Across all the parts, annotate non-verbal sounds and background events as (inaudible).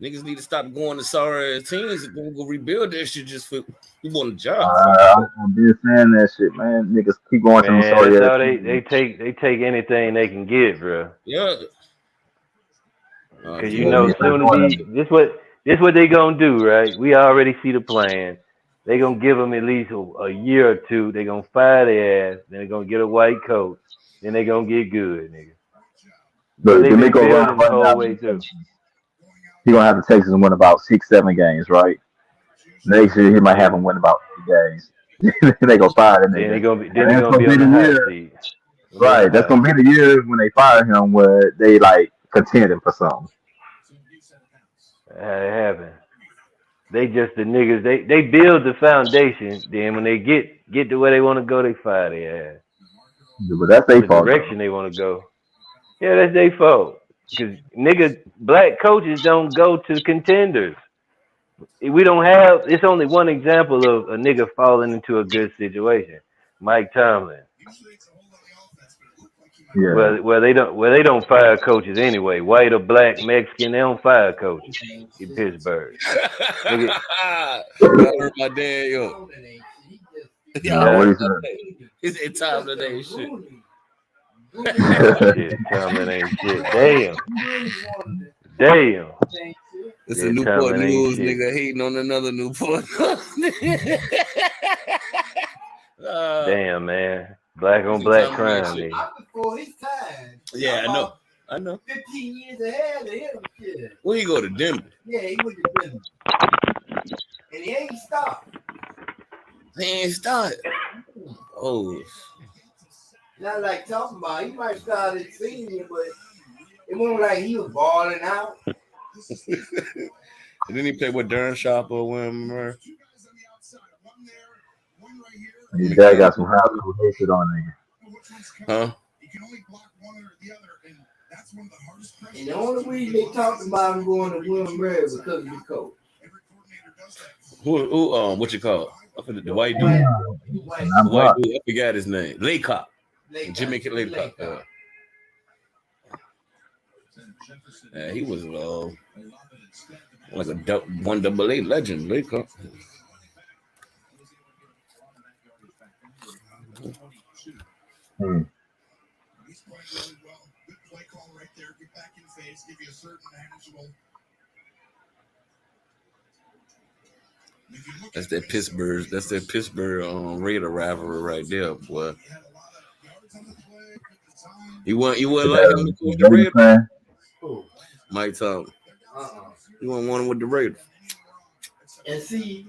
Niggas need to stop going to sorry teams and go rebuild that shit just for you want a job. Uh, I've been saying that shit, man. Niggas keep going to Man, them sorry that's how they, they take they take anything they can get, bro. Yeah. Uh, Cause Yeah, you know, soon that's as he, this what this what they gonna do, right? We already see the plan. They gonna give them at least a, a year or two. They gonna fire their ass. Then they gonna get a white coat. Then they gonna get good, nigga. Look, they the been Nico building Ryan the right whole now, way through. He gonna have the Texans win about six, seven games, right? Next year he might have them win about three games. (laughs) they gonna fire him. Then they be then they gonna be gonna on be the year. Right, that's gonna be the year when they fire him where they like contending for something. It happen. They just the niggas. They they build the foundation. Then when they get get to where they want to go, they fire their ass. But that's their the fault. direction they want to go. Yeah, that's their fault. Cause nigga, black coaches don't go to contenders. We don't have. It's only one example of a nigga falling into a good situation. Mike Tomlin. Yeah. Well, well, they don't. Well, they don't fire coaches anyway. White or black, Mexican, they don't fire coaches in Pittsburgh. Nigga. (laughs) I my dad, yo. Yeah, what he. It's that time today, shit. Shit, Tomlin ain't shit. Damn, damn. It's Yeah, a Newport News nigga hating on another Newport. Uh, (laughs) Damn, man. Black on black crime, nigga. Before his time. yeah, I know. I know. 15 years ahead of him. Shit. When you go to Denver, Yeah, he went to business. And he ain't stopped. they ain't started. Oh, Not like talking about he might start at senior, but it wasn't like he was balling out. (laughs) and then he played with Darren Sharp or Wimmer. His dad got some high school hatred on him. Huh? And the only reason they talked about him going to William and Mary was because of the coach. Who? Who? Um, what you call? it? I forget the white dude. The white, I'm white blocked. dude. I forgot his name. Laycock. Laycock. Jimmy Laycock. Yeah. Laycock. Yeah, he was uh, like a dou- one double A legend. Laycock. Hmm. That's that Pittsburgh. That's that Pittsburgh um, Raider rivalry right there, boy. You want you want like him to coach the Baby Raiders? fan. Who? Mike Tomlin. Uh-uh. You want one with the Raiders? And see,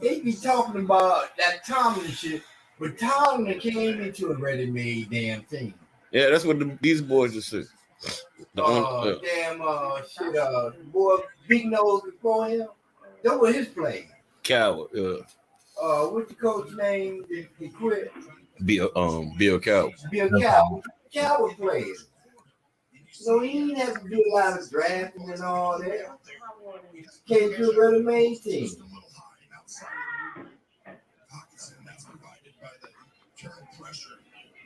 they be talking about that Tomlin shit, but Tomlin came into a ready-made damn team. Yeah, that's what the, these boys just said. The Uh, on, uh, damn, uh, shit, uh, boy, big nose before him. That was his play. Cowher, uh, Uh, what's the coach name? He, he quit. Bill, um, Bill Cowher. Bill Cowher. Cowher played. So he didn't have to do a lot of drafting and all that. Came to a ready-made team.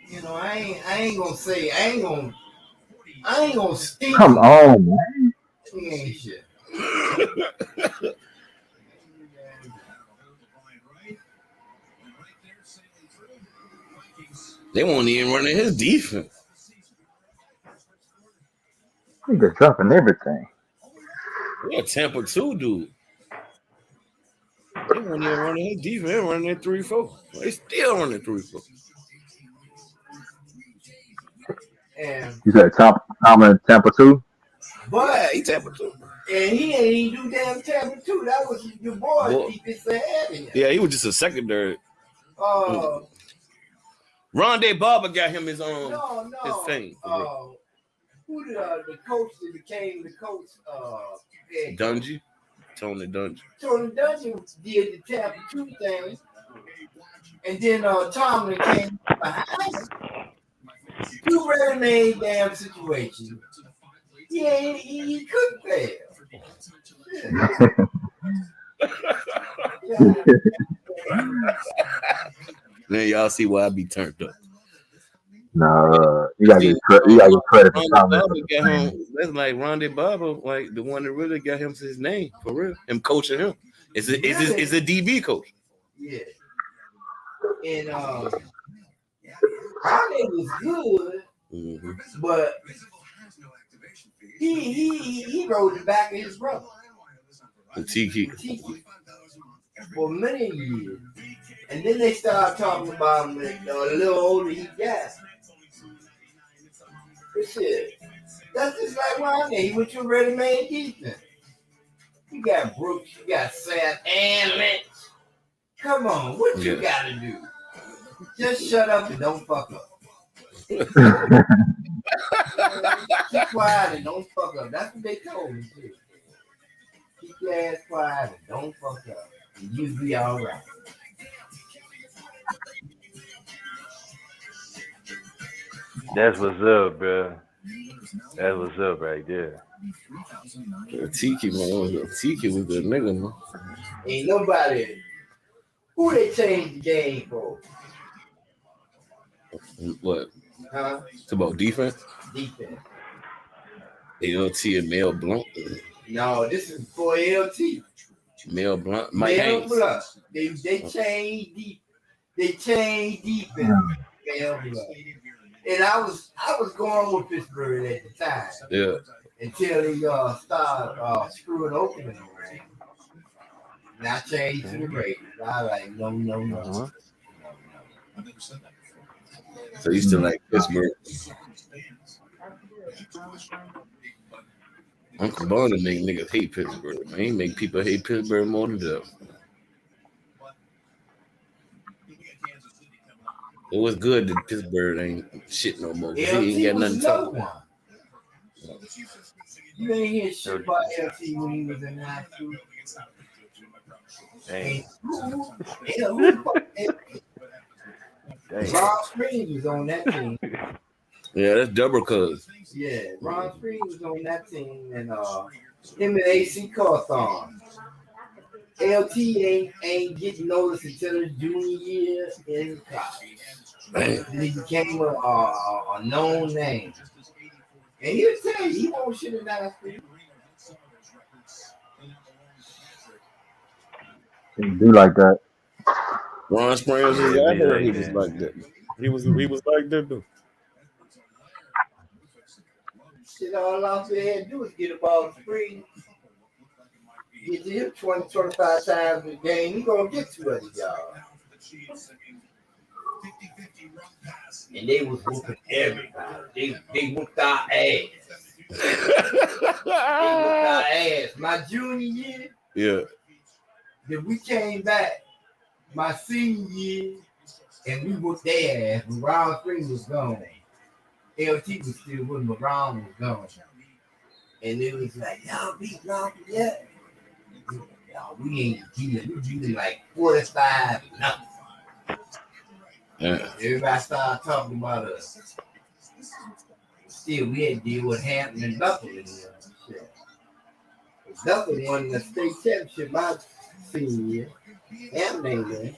You know, I ain't, I ain't gonna say, I ain't gonna, I ain't gonna speak. Come on, man. (laughs) They won't even run in his defense. Nigga dropping everything. Yeah, Tampa too, dude. They won't even running his defense. They're running that three four. They still running three four. And You said Tom Tomlin Tampa too? but Yeah, he Tampa too. and he ain't even do damn Tampa too. That was your boy Boy. defense ahead of him. Yeah, he was just a secondary. Uh, Rondé Barber got him his own. no, no. his thing. Uh, who the uh, the coach that became the coach? Uh. Dungy, Tony Dungy. Tony Dungy did the Tampa two thing, and then uh, Tomlin came behind. him. Two ready-made damn situations. Yeah, he, he, he couldn't fail. (laughs) Yeah. (laughs) (laughs) Then y'all see why I be turned up. No, uh, you gotta get credit. You gotta get credit for Rondé Tomlin. Barber got him. that's like Rondé Barber, like the one that really got him his name for real. Him coaching him. Is a it is it is a DB coach. Yeah. And um, Rondé was good, Mhm. but he he he- he rode the back of his brother And Tiki. Tiki, for many years. And then they start talking about him when, uh, a little older he got. But shit, that's just like Rondé. He went to ready-made defense. You got Brooks, you got Sapp and Lynch. Come on, what you Yeah. gotta do? Just shut up and don't fuck up. Keep quiet and don't fuck up. That's what they told me too. Keep your ass quiet and don't fuck up. And you'll be all right. That's what's up, bro. That's what's up right there. Tiki man, Tiki was the nigga man. Ain't nobody who they changed the game for, What? huh? It's about defense. Defense. ALT and Mel Blount. No, this is for LT. Mel Blount. Mike Mel Haynes. Blount. They they changed deep. They changed defense. Mel Blount. And I was I was going with Pittsburgh at the time Yeah. until he uh started uh screwing Oakland around. And I changed to the Raiders. I like no no no. Uh-huh. So you still like Pittsburgh. Uncle Barney make niggas hate Pittsburgh, man. He make people hate Pittsburgh more than that. It was good that Pittsburgh ain't shit no more. 'cause He ain't got nothing to talk about. one. You ain't hear shit about LT when he was in high school. Dang, who the fuck- dang. Ron Springs was on that team. Yeah, that's double cuz. Yeah, Ron Springs was on that team, and uh, him and AC Cawthon. LT ain't ain't getting noticed until his junior year in college. Man, Then he became a, a, a known name. And he'll tell you, he won't shit in that street. Can't do like that. Ron Springs is Yeah, I heard he was like that. He was he was like that though. Shit, all off they had to do is get a ball to spring. Get to him 20, 25 times a game. He gonna get two of y'all. And they was whooping everybody. They they whooped our ass. They whooped our (laughs) ass. My junior year, yeah. then we came back my senior year and we whooped their ass when Ron Spring was gone. LT was still with him, but Ron was gone. And it was like, y'all beat Ron yet? We ain't beating. We beating like 45 nothing. Yeah. Everybody started talking about us. Still, we had to deal with Hampton and Bethel in there. Shit. Bethel won the state championship my senior year. Hampton ain't there.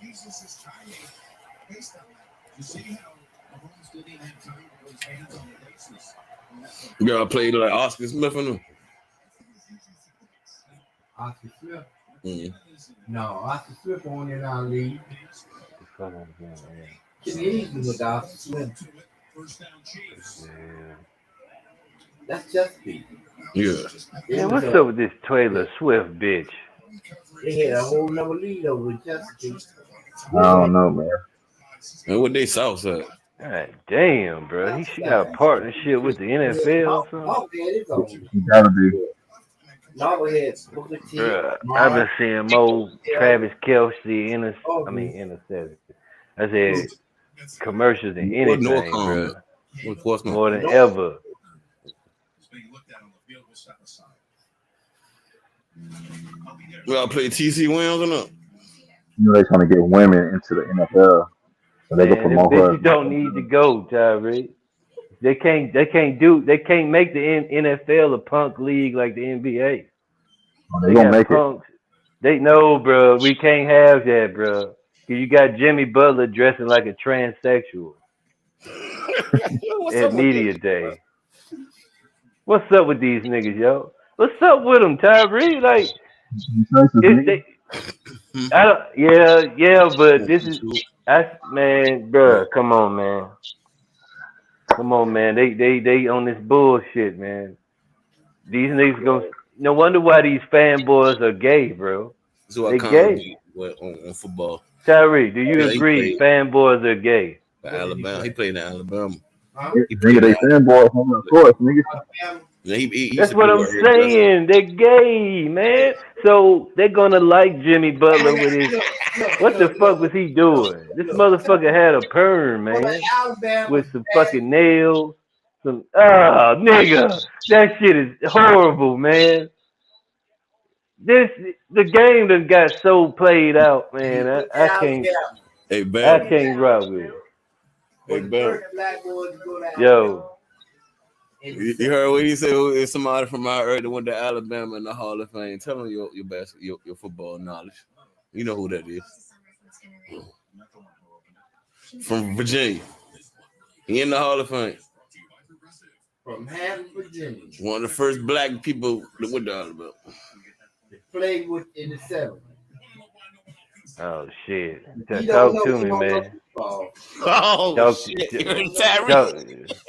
Y'all played like Oscar Smith and them. Oscar Smith. Mm. No, Oscar Smith on in our league. Fuck on him, Canadian with Oscar Smith. yeah. That's Chesapeake. Yeah. They Yeah, was what's up with this Taylor Swift bitch? They had a whole nother lead over Chesapeake. I don't know, man. And what they South side? God damn, bro. He she got a partnership with the NFL or something. Mark had his. You gotta be. Mark had Booker T. Bruh, I've been seeing more Travis Kelce inter Oh, I mean interceptions. I said commercials than What anything, Norcom? bro. What Portsmouth? More than ever. Y'all play TC Williams or not? You know they're trying to get women into the NFL, so they Man, them promote her. bitches don't need to go, Tyree. They can't. They can't do. They can't make the NFL a punk league like the NBA. They gonna got make it. punks. They know, bro. We can't have that, bro. You got Jimmy Butler dressing like a transsexual (laughs) at media this? day. What's up with these niggas, yo? What's up with them, Tyree? Like, they, (laughs) I don't, yeah, yeah, but this is, I, man, bruh, come on, man. Come on, man. They, they, they on this bullshit, man. These niggas go. No wonder why these fanboys are gay, bro. So I They can't gay. on, on football. Tyree, do you Yeah, agree fanboys are gay? Alabama, he played in Alabama. Huh? He played they in fanboys, homie, of course, nigga. Yeah, he, he, he That's what I'm right here, that's- saying. They're gay, man. So they're gonna like Jimmy Butler with his. Look, look, What the fuck was he doing? This motherfucker had a perm, look. man, Alabama with some fucking nails. Some ah, nigga, that shit is horrible, man. This the game that got so played out, man. I, I can't, Hey, I can't rock with it. Hey, Bam. Yo. You, you heard what he said? If somebody from our area that went to Alabama in the Hall of Fame, tell them your your best your, your football knowledge. You know who that is. From Virginia. He in the Hall of Fame. From Hampton, Virginia. One of the first black people that went to Alabama. Played with in the seventies. Oh shit. He oh, Talk to me, man. football. Oh Talk- shit! talk- You heard Tyree? Talk,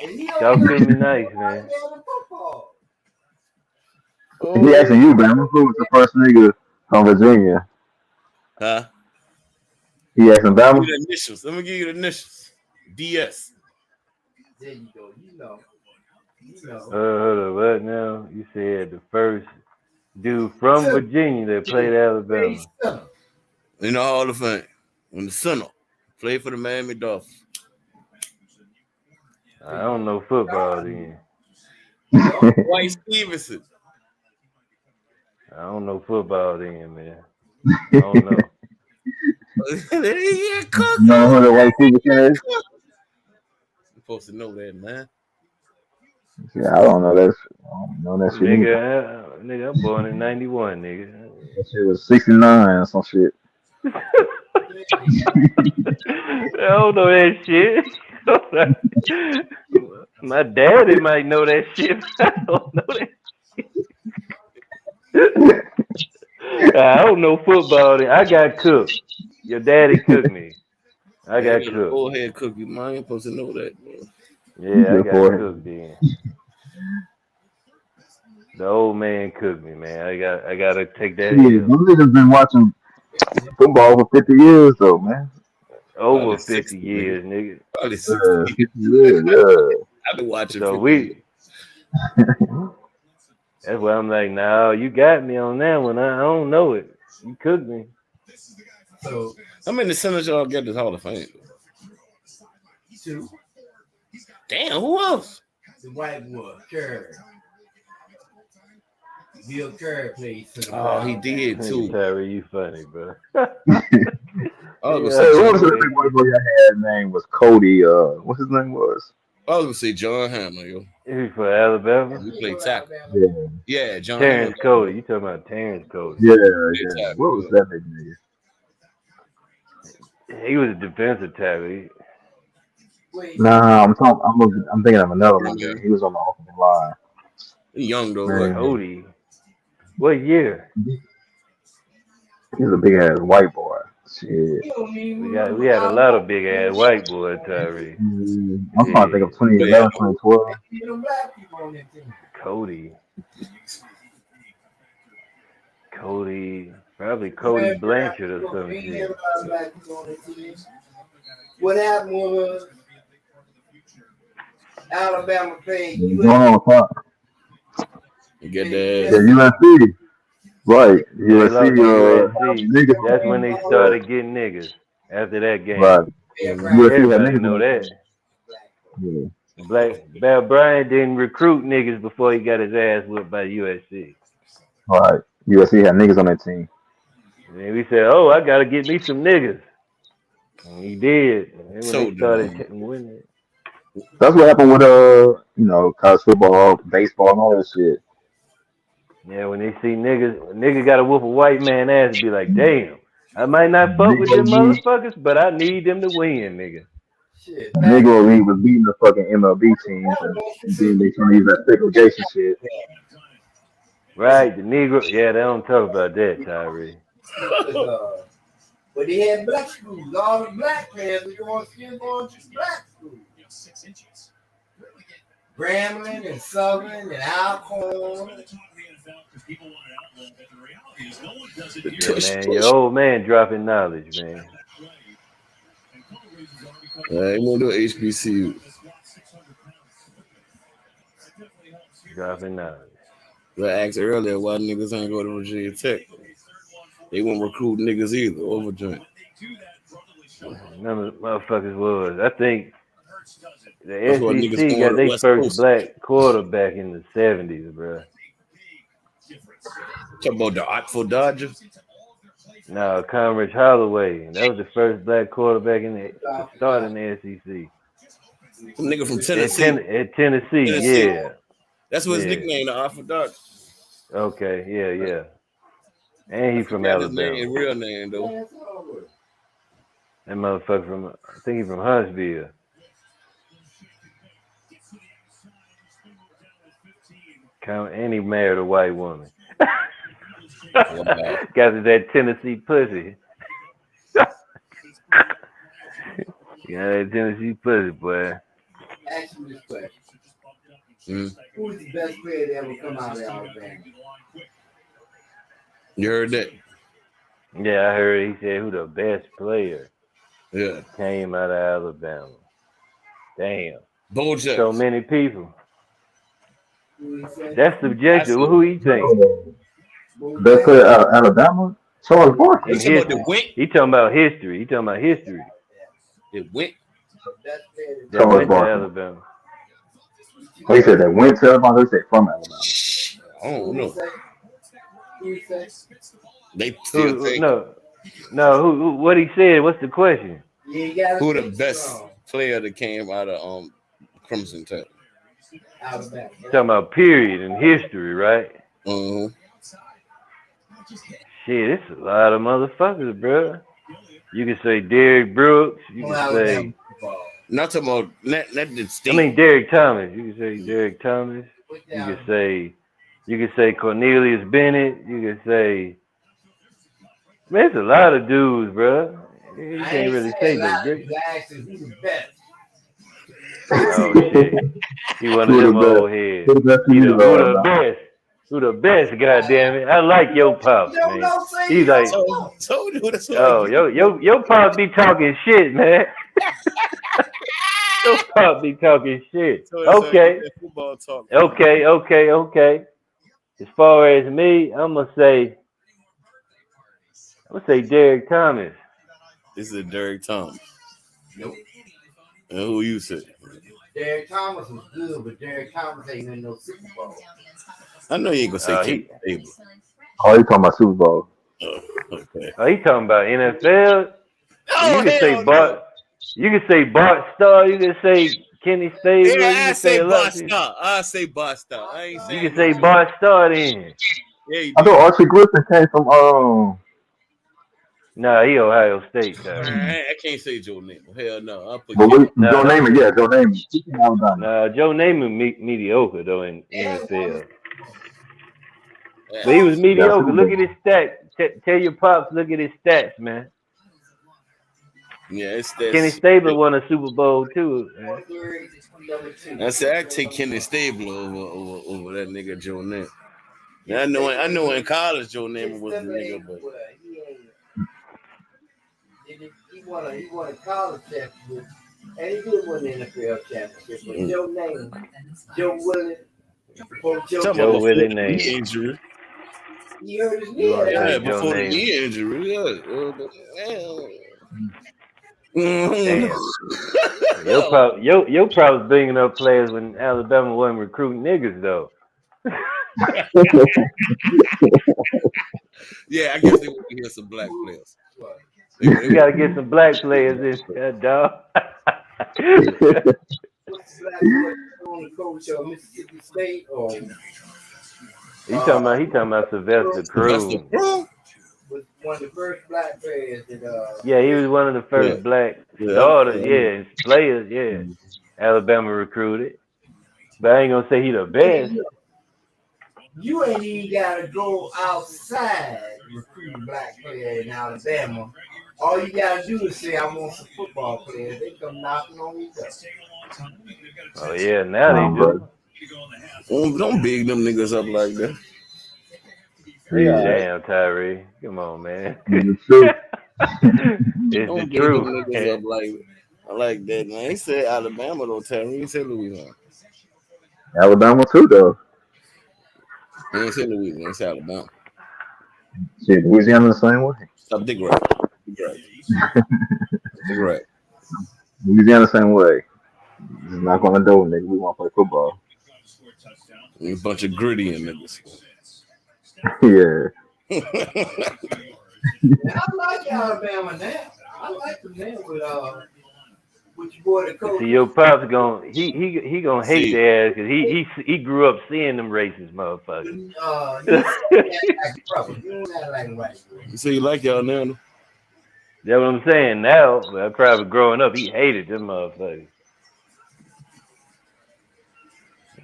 And he don't talk to me nice, man. football. He asking you, man. Who was the first nigga from Virginia? Huh? He asking Give Bama. the initials. Let me give you the initials. DS. There you go. You know. You know. Uh, hold up, what now? You said the first dude from Virginia that played Alabama. Hey, son. In the Hall of Fame. In the center. Played for the Miami Dolphins. I don't know football then. (laughs) Dwight Stephenson. I don't know football then, man. I don't know. (laughs) (laughs) yeah, cook. You know who the white people is? You're supposed to know that, man. Yeah, I don't know that. I don't know that shit. nigga, I, uh, nigga, I'm born in '91, nigga. That shit was 69 or some shit. (laughs) I don't know that shit. (laughs) My daddy might know that shit. but I don't know that. Shit. I don't know football. I got cooked. Your daddy cooked me. I got Yeah, cooked. Old head cookie, man. You ain't supposed to know that. Bro. Yeah, I got boy. cooked then. The old man cooked me, man. I got I gotta take that Yeah, hill. them niggas been watching football for 50 years, though, man. over Probably 50 60, years, nigga. Probably 60. 50 years, yeah. I've been watching. So 50 we (laughs) that's why I'm like, no, you got me on that one. I, I don't know it. You cooked me. So How many centers y'all get this Hall of Fame? two. Damn, who else? The white boy, Kerr. Bill Kerr played Oh, he did too. Terry, you funny, bro. (laughs) I was Yeah. Hey, gonna what was say, the big white boy I had? Name was Cody. Uh, what's his name was? I was gonna say John Hammer, yo. He for Alabama. He played tackle. Yeah, Yeah, John Terrence Hammer. Cody. You talking about Terrence Cody? yeah, Yeah, yeah. What was that big nigga? He was a defensive tackle. He, Nah, I'm talking. I'm, looking- I'm thinking of another one. Yeah. He was on the offensive line. He young though. Man. Like, Cody. What year? He's a big ass white boy. Shit. you don't even We got we had a lot of big ass white boys, Tyree. Mm, I'm trying to think of 2011, 2012. You know, black people on that team. Cody. Cody. Probably Cody Blanchard or something. Ain't never a lot of black people on that team. What happened was Alabama played What's going on with that? you get Yeah, that. USC. Right. They lost USC. to Uh, USC. niggas. That's when they started getting niggas after that game. Right. Yeah, USC right. had Everybody niggas. know that. Yeah. Black Bell Bryant didn't recruit niggas before he got his ass whipped by USC. Right. USC had niggas on that team. And we said, "Oh, I gotta get me some niggas." And he did. And when So they started winning, That's what happened with uh, you know, college football, baseball, and all that shit. yeah, when they see niggas, a nigga got to whoop a white man ass, be like, "Damn, I might not fuck with them motherfuckers, but I need them to win, nigga." Shit. Negro League was beating the fucking MLB teams, and then they trying to use that segregation shit. Right, the Negro. Yeah, they don't talk about that, Tyree. Uh, but he had black schools. All the black players were going still going to black schools. Grambling and Southern and Alcorn. Yeah, man, your old man dropping knowledge, man. I ain't gonna do HBCU. Dropping knowledge. I asked earlier why niggas ain't going to Virginia Tech. They won't recruit niggas either over joint. None of the motherfuckers was. I think the That's SEC got their first Coast. black quarterback in the seventies, bro. Talk about the Artful Dodger. No, Condredge Holloway. That was the first black quarterback in the start in the SEC. Some nigga from At, Tennessee. Ten- at Tennessee, Tennessee. yeah. That's what his Yeah. nickname, the Artful Dodger. Okay, yeah, yeah. And he from Forgot his name, Alabama. real name though. That's all right. That motherfucker from I think he from Huntsville. Count and he married a white woman. Wow. (laughs) Got that Tennessee pussy. (laughs) yeah, that Tennessee pussy, boy. Ask me this question. Mhm. Who's the best player to ever come out of Alabama? You heard that? Yeah, I heard he said who the best player Yeah. came out of Alabama. Damn. Bo So many people. Who he said? That's subjective. That's- Who he think? Bo Best player out of Alabama, Charles Barkley. You talking about? He talking about history. He talking about history. It went. Best player That Charles went to Barkley. Alabama. Oh, he said that went to Alabama. They said from Alabama. I don't know. say? Who he say? They still Who, think no, no. Who, who? What he said? What's the question? Yeah, you gotta who the best player that came out of um Crimson Tide. Alabama. Talking about period in history, right? Uh-huh. Shit, it's a lot of motherfuckers, bro. You can say Derrick Brooks. You can Alabama say, football. Not talking about let let the I mean, Derrick Thomas. You can say Derrick Thomas. You can say, you can say Cornelius Bennett. You can say, man, it's a lot of dudes, bro. You can't ain't really saying say a lot, that. Oh (laughs) shit, he one of Who the them best? old heads. Who the best He he who the of best? Who the best? Goddamn it! I like your pops, You man. He's like, told, told you that's what Oh, yo, yo, your pops be talking shit, man. (laughs) your pops be talking shit. (laughs) Told you that's Okay, Football talk. okay, okay, okay. As far as me, I'm gonna say, I'm gonna say Derek Thomas. This is Derek Thomas. Nope. And who you say? Derek Thomas was good, but Derek Thomas ain't in no Super Bowl. I know you ain't gonna say Uh, Ken he- Stabler. Oh, he talking about Super Bowl. Oh, okay. Oh, he talking about NFL. Oh, you can say hell Bart. You can say Bart Starr. You can say Kenny Stabler. Yeah, I can say a lot of people. Boston. I say Boston. I ain't You can say Bart Starr then. Yeah, you I do. thought Archie Griffin came from um. Nah, he Ohio State. I, Though. I can't say Joe Namath. Hell no. I'll put But Ken- we, Nah. Joe Namath, yeah, Joe Namath. He from Alabama. Nah, Joe Namath me- mediocre though in NFL. Yeah. But he was mediocre. Super Look at his stats. T- tell your pops, look at his stats, man. Yeah, it's that. Kenny Stabler won a Super Bowl too. man. Third, number two. I said I take Kenny Stabler over over over that nigga Joe Namath. I know. I know in college Joe Namath was the nigga, but Well, he ain't- He he won a he won a college championship, and he did win the NFL championship. But Mm. Joe Namath, Joe Willis, before Joe, talking Joe about Joe before the name. knee injury. he hurt his knee. Yeah, Yeah, Joe before the knee injury. Yeah. (laughs) Uh, but- yeah. Damn. Mhm. Your pop, your your pop bringing up players when Alabama wasn't recruiting niggas though. (laughs) Yeah, I guess they want to hear some black players. They- they- You gotta get some black players in (laughs) there, dog. What's (laughs) the black boy on the coach of Mississippi State He talking about he talking about Sylvester Croom. was one of the first black players that uh Yeah, he was one of the first Yeah. black Yeah. daughters, yeah, and players, yeah. Alabama recruited. But I ain't gonna say he the best. you ain't even gotta go outside recruiting black players in Alabama. All you gotta do is say I want some football players. They come knocking on your door. Oh yeah, now they do. Don't, don't big them niggas up like that. Yeah. Damn, Tyree. Come on, man. (laughs) It's true. it's Don't the big them niggas up like I like that. Man, he said Alabama though, Terry. He said Louisiana. Alabama too, though. He ain't said Louisiana. He said Alabama. Shit, Louisiana the same way. Stop dick right. Dick right. Dick right. Louisiana the same way. Just knock on the door, nigga. We want to play football. A bunch of gritty and niggas. (laughs) yeah. And I like Alabama now. I like them now with uh with your boy the coach. See, your pops gonna he he he gonna hate See. their ass because he he he grew up seeing them racist motherfuckers. Uh, you don't like brother. You don't like white. You say you like y'all now? That's what I'm saying now. But probably growing up, he hated them motherfuckers.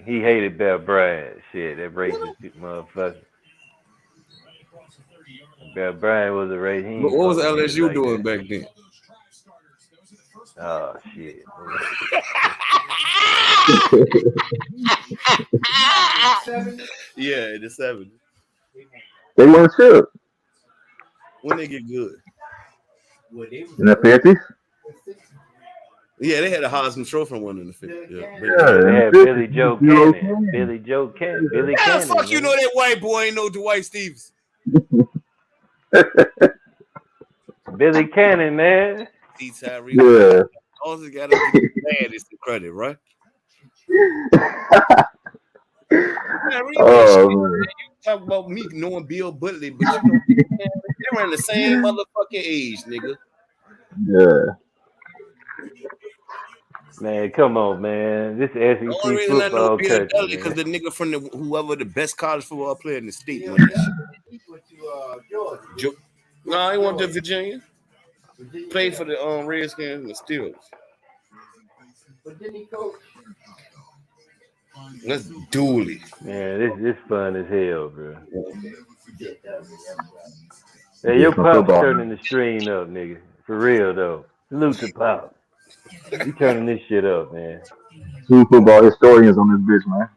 He hated Bear Bryant. Shit, that racist motherfucker. Bear Bryant was a racist. What, what was LSU doing back? back then? Oh shit. (laughs) Yeah, in the 70s. They won chip When they get good. Well, they was in the 50s. Yeah, they had a Heisman Trophy one in the 50s. Yeah. Yeah. They had Billy Joe Zero Cannon. Billy Joe Cannon. Billy How the fuck you know that white boy ain't know Dwight Stevens? (laughs) Billy Cannon, man. D. Tyree. Yeah. All he got to be mad is the credit, right? (laughs) Tyree, oh, you talk about me knowing Bill Butley, but you don't know, (laughs) they were in the same motherfucking age, nigga. Yeah. Man, come on, man. This The SEC only reason I know football country. Because the nigga from the whoever the best college football player in the state. Yeah, went that he went to uh, Georgia. Jo- No, he went to Virginia. Virginia Played for the um, Redskins and the Steelers. But then he coached. That's Dooley. Man, this this fun as hell, bro. Yeah, Hey, your Some pop's turning the stream up, nigga. For real though. Salute to pop. You turning this shit up, man. Two football historians on this bitch, man.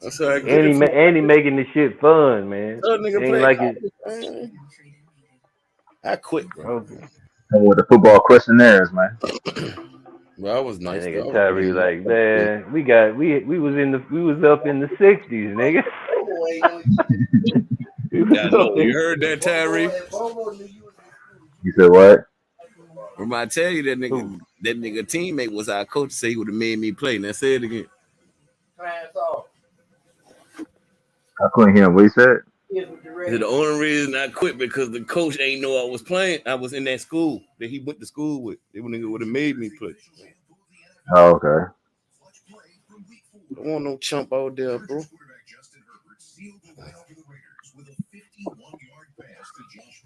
That's how I get And he, it. ma- and he making this shit fun, man. That nigga Ain't like it. man. I quit, bro. Okay. And with the football questionnaires, man. (clears throat) Well, I was nice. Nigga though. Tyree like, man, we got we we was in the we was up in the sixties, nigga. (laughs) Yeah, I up know. in- (laughs) You heard that, Tyree? Bobo- Bobo knew you was You said what? Remember I tell you that nigga, Who? that nigga teammate was our coach. Say he would have made me play. Now say it again. I couldn't hear him. What he said? The He rest- said, The only reason I quit because the coach ain't know I was playing. I was in that school that he went to school with. They would nigga would have made me play. Oh, okay. Don't want no chump out there, bro.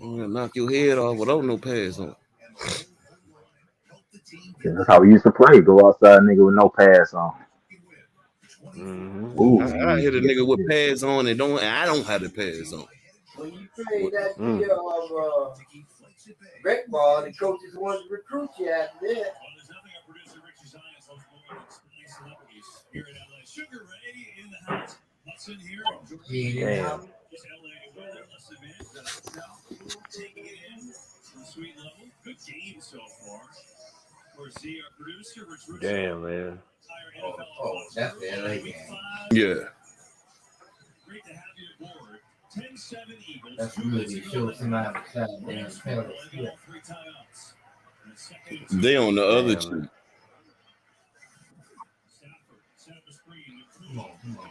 I'm gonna knock your head off without no pads on. Yeah, That's how we used to play. Go outside, nigga, with no pads on. Mhm. Ooh. I, I hit a nigga with pads on and don't. And I don't have the pads on. when you played that Mm. year of uh, rec ball, the coaches wanted to recruit you after that. Yeah. Damn. Damn, man. Oh, oh, that's the LA game. Yeah. That's really show somebody outside damn penalty. Yeah. They on the other Damn. two. Come on, come on.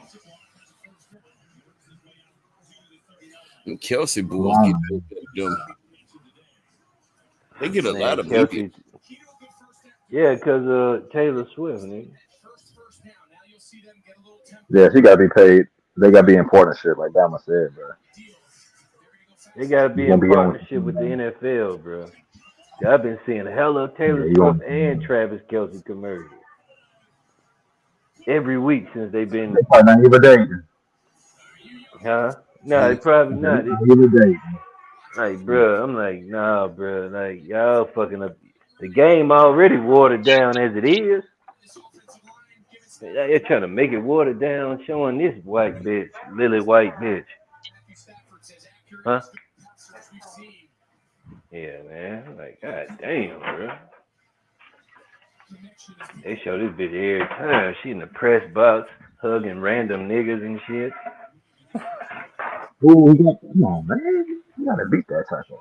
And Kelce boys Wow. get them. They get a Man, lot of media. Kelce. Yeah, cause uh Taylor Swift, nigga. Yeah, she got to be paid. They got to be in partnership, like Dama said, bro. They gotta be You in gonna be on- partnership with the NFL, bro. I've been seeing hella Taylor Yeah, you Swift and Travis Kelce commercials every week since they've been, They probably not even dating. huh? No, they probably not. They- Not. Like, bro, I'm like, nah, bro. Like, y'all fucking up. The game already watered down as it is. They're trying to make it watered down, showing this white bitch, lily white bitch. Huh? Yeah, man. Like, god damn, bro. They show this bitch every time. She in the press box, hugging random niggas and shit. Ooh, he got, come on, man. You gotta beat that type of.